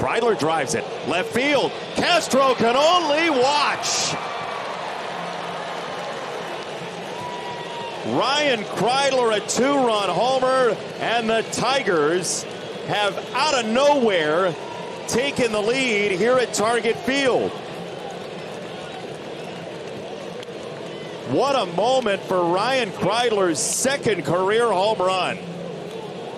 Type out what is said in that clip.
Kreidler drives it. Left field. Castro can only watch. Ryan Kreidler, a two run homer, and the Tigers have out of nowhere taken the lead here at Target Field. What a moment for Ryan Kreidler's second career home run.